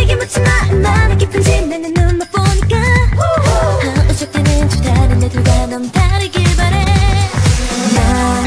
내게 묻지 마. 얼마나 깊은지 나는 눈만 보니 한 우측 되는 줄 다른 애들과 넌 다르길 바래. 나